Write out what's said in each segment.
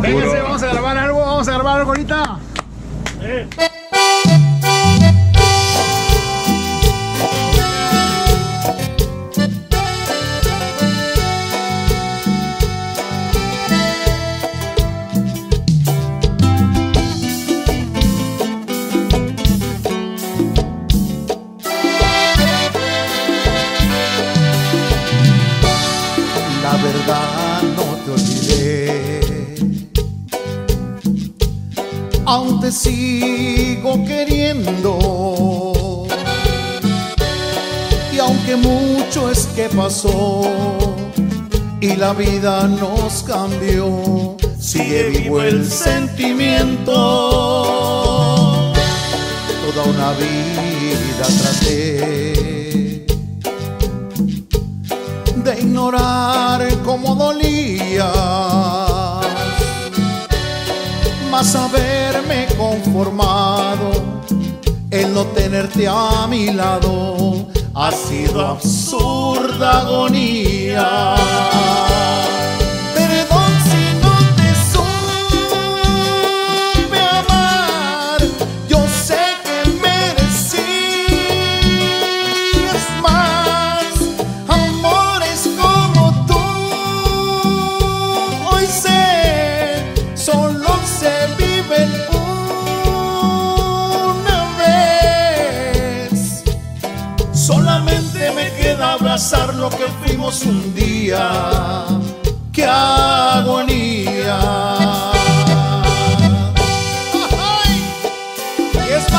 Véngase, vamos a grabar algo, vamos a grabar algo ahorita. La verdad no te olvidé. Aún te sigo queriendo. Y aunque mucho es que pasó y la vida nos cambió, sigue vivo el sentimiento. Toda una vida traté de ignorar cómo dolía, mas haberme conformado el no tenerte a mi lado ha sido absurda agonía. Me queda abrazar lo que fuimos un día. ¡Qué agonía! ¡Ay! Y es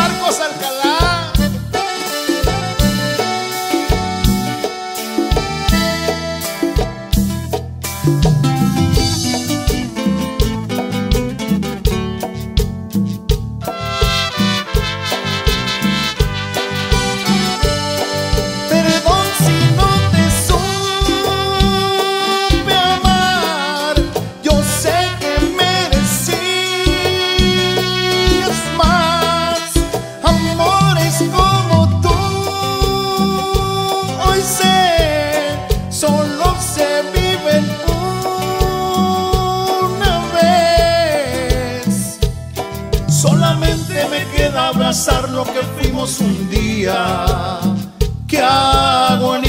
abrazar lo que fuimos un día. ¡Qué agonía!